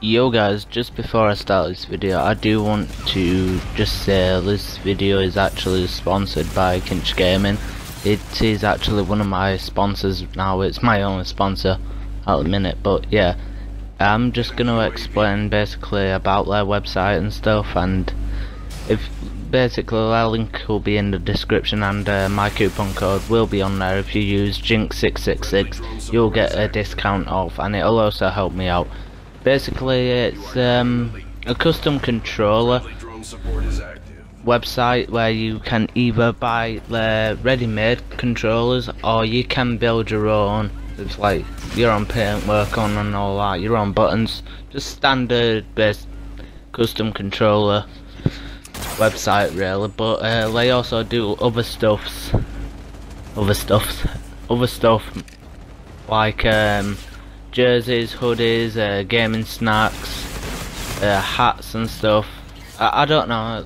Yo guys, just before I start this video, I do want to just say this video is actually sponsored by Cinch Gaming. It is actually one of my sponsors now, it's my only sponsor at the minute, but yeah. I'm just to explain basically about their website and stuff and if basically their link will be in the description and uh, my coupon code will be on there if you use Jinx666 you'll get a discount off and it'll also help me out basically it's um, a custom controller website where you can either buy the ready-made controllers or you can build your own. It's like your own paintwork on and all that your own buttons. Just standard based custom controller website really but uh, they also do other stuffs. Other stuffs. Other stuff like um, jerseys, hoodies, uh, gaming snacks, uh, hats and stuff. I, I, don't know,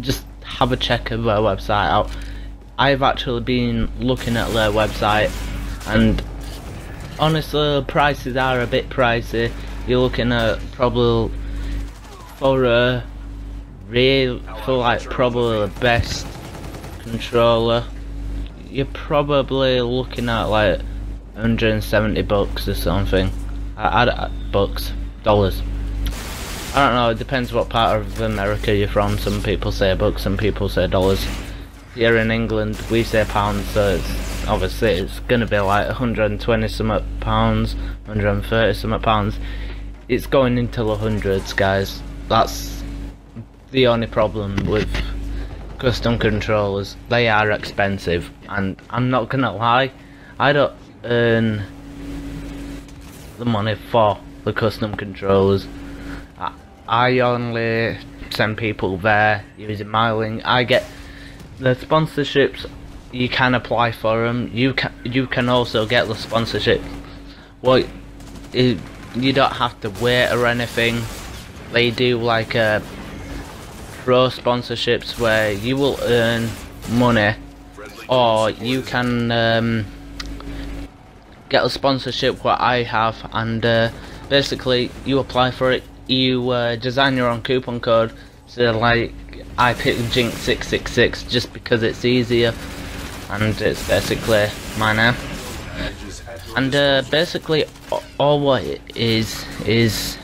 just have a check of their website out. I've actually been looking at their website and honestly prices are a bit pricey. You're looking at probably for a real, for like probably the best controller you're probably looking at like 170 bucks or something. I, I, uh, bucks, dollars. I don't know, it depends what part of America you're from. Some people say bucks, some people say dollars. Here in England, we say pounds, so it's, obviously it's gonna be like 120 some pounds, 130 some pounds. It's going into the hundreds, guys. That's the only problem with custom controllers. They are expensive, and I'm not gonna lie, I don't earn the money for the custom controllers. I, only send people there using my link. I get the sponsorships. You can apply for them. You can you can also get the sponsorship. Well, it, you don't have to wait or anything. They do like a uh, pro sponsorships where you will earn money, or you can. Um, get a sponsorship what I have and uh, basically you apply for it you uh, design your own coupon code so like I picked Jinx666 just because it's easier and it's basically my name and uh, basically all what it is is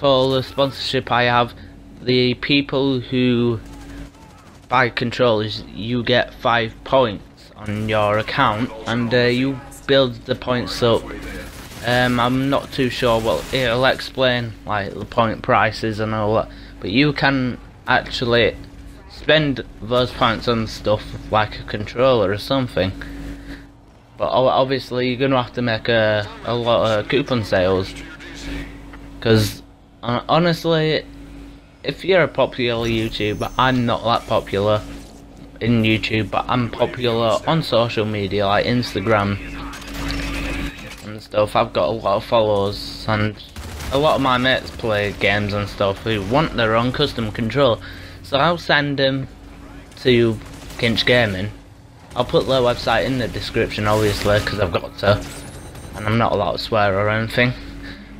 for the sponsorship I have the people who buy controllers you get five points on your account and uh, you build the points up. Um, I'm not too sure well it'll explain like the point prices and all that but you can actually spend those points on stuff like a controller or something. But obviously you're gonna have to make a, a lot of coupon sales because honestly if you're a popular YouTuber I'm not that popular in YouTube, but I'm popular on social media like Instagram and stuff. I've got a lot of followers and a lot of my mates play games and stuff who want their own custom control. So I'll send them to Cinch Gaming. I'll put their website in the description obviously because I've got to. And I'm not allowed to swear or anything.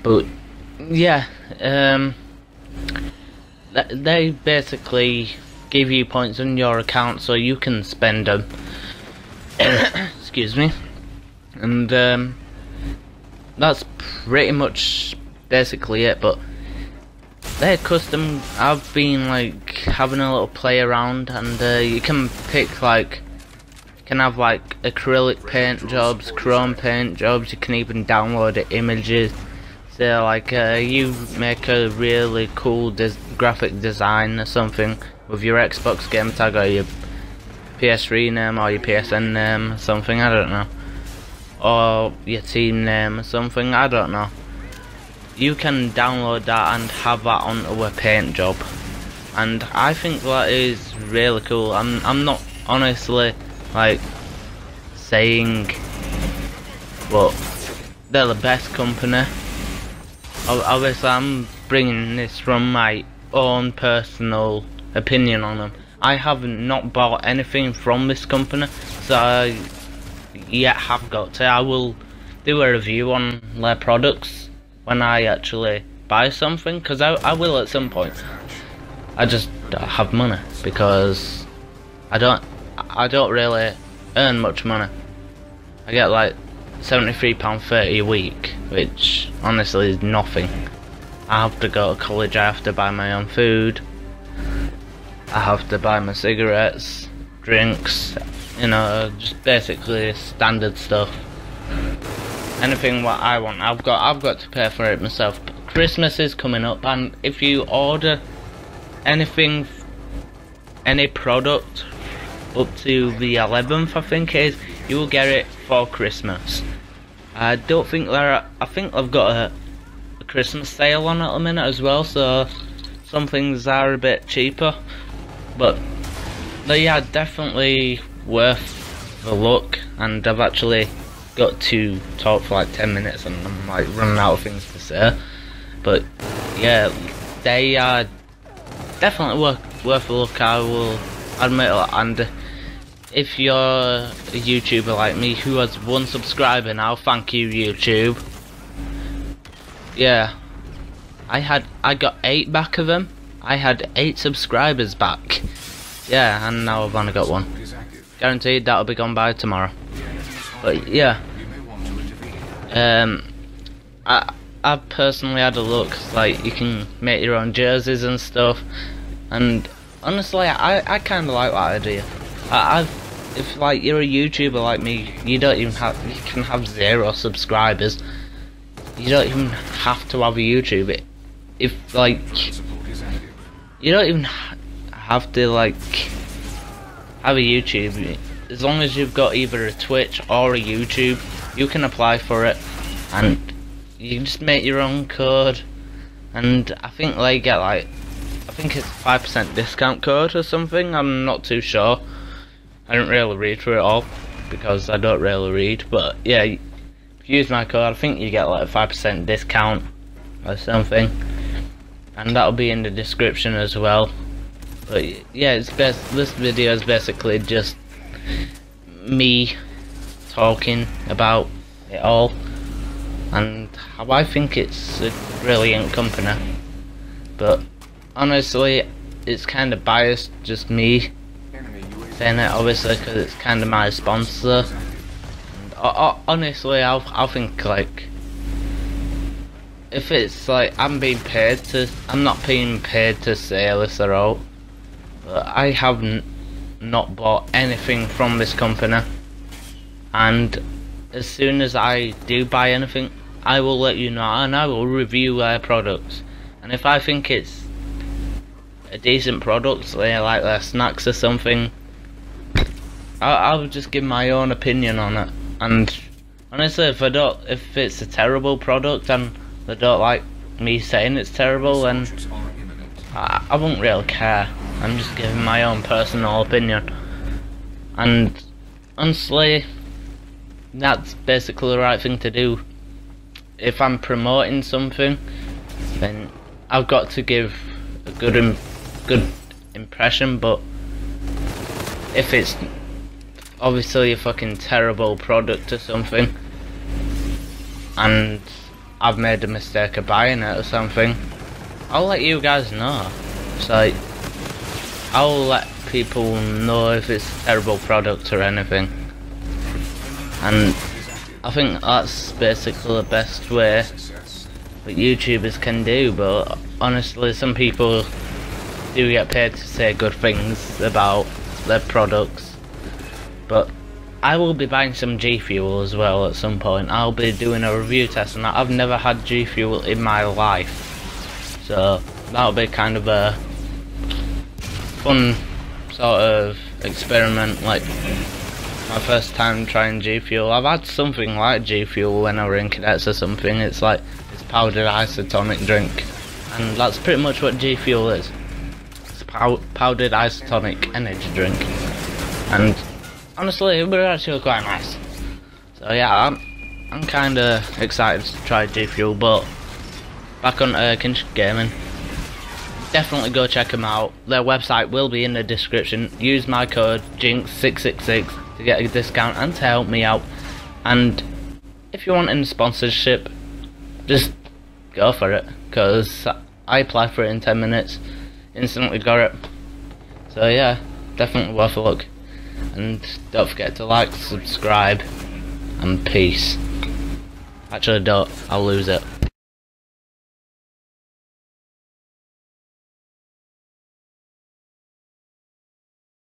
But yeah, um, they basically give you points on your account so you can spend them. Excuse me. And um, that's pretty much basically it. But they're custom. I've been like having a little play around, and uh, you can pick like you can have like acrylic paint jobs, chrome paint jobs. You can even download images. So like uh, you make a really cool des graphic design or something with your Xbox game tag or your PS3 name or your PSN name or something, I don't know. Or your team name or something, I don't know. You can download that and have that onto a paint job. And I think that is really cool. I'm I'm not honestly like saying but they're the best company. Obviously I'm bringing this from my own personal opinion on them. I have not bought anything from this company, so I yet have got to. I will do a review on their products when I actually buy something, because I, I will at some point. I just have money because I don't I don't really earn much money. I get like £73.30 a week, which honestly is nothing. I have to go to college, I have to buy my own food, I have to buy my cigarettes, drinks, you know, just basically standard stuff. Anything what I want, I've got I've got to pay for it myself. Christmas is coming up and if you order anything any product up to the 11th I think is you will get it for Christmas I don't think there I think I've got a, a Christmas sale on at the minute as well so some things are a bit cheaper but they are definitely worth the look and I've actually got to talk for like 10 minutes and I'm like running out of things to say but yeah they are definitely worth, worth a look I will admit it and if you're a YouTuber like me who has one subscriber now, thank you YouTube. Yeah. I had I got eight back of them. I had eight subscribers back. Yeah, and now I've only got one. Guaranteed that'll be gone by tomorrow. But yeah. Um I I personally had a look, like you can make your own jerseys and stuff and honestly I, I kinda like that idea. I, I've if like you're a YouTuber like me, you don't even have you can have zero subscribers. You don't even have to have a YouTube. If like you don't even have to like have a YouTube. As long as you've got either a Twitch or a YouTube, you can apply for it, and you can just make your own code. And I think they get like, I think it's five percent discount code or something. I'm not too sure. I don't really read through it all because I don't really read. But yeah, if you use my code, I think you get like a five percent discount or something, and that'll be in the description as well. But yeah, it's best. This video is basically just me talking about it all and how I think it's a brilliant company. But honestly, it's kind of biased, just me saying it obviously because it's kind of my sponsor. And, honestly, I I think like if it's like I'm being paid to, I'm not being paid to say this. But I haven't not bought anything from this company, and as soon as I do buy anything, I will let you know and I will review their products. And if I think it's a decent product, like their snacks or something, I'll, I'll just give my own opinion on it. And honestly, if I don't, if it's a terrible product and they don't like me saying it's terrible, and I, I won't really care. I'm just giving my own personal opinion. And honestly, that's basically the right thing to do. If I'm promoting something, then I've got to give a good, Im good impression. But if it's obviously a fucking terrible product or something and I've made a mistake of buying it or something. I'll let you guys know. So I'll let people know if it's a terrible product or anything. And I think that's basically the best way that YouTubers can do but honestly some people do get paid to say good things about their products. But I will be buying some G Fuel as well at some point. I'll be doing a review test and I've never had G Fuel in my life. So that'll be kind of a fun sort of experiment like my first time trying G Fuel. I've had something like G Fuel when I was in cadets or something. It's like it's powdered isotonic drink. And that's pretty much what G Fuel is. It's pow powdered isotonic energy drink. And honestly, it was actually quite nice. So yeah, I'm, I'm kind of excited to try G Fuel, but back on Erkinch Gaming, definitely go check them out. Their website will be in the description. Use my code JINX666 to get a discount and to help me out. And if you want any sponsorship, just go for it because I applied for it in 10 minutes, instantly got it. So yeah, definitely worth a look. And don't forget to like, subscribe, and peace. Actually don't, I'll lose it.